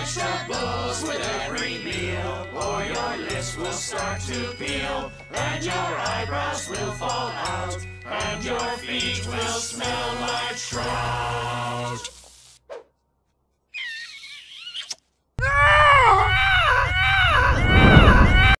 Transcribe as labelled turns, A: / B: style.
A: vegetables with every meal, or your lips will start to peel, and your eyebrows will fall out, and your feet will smell.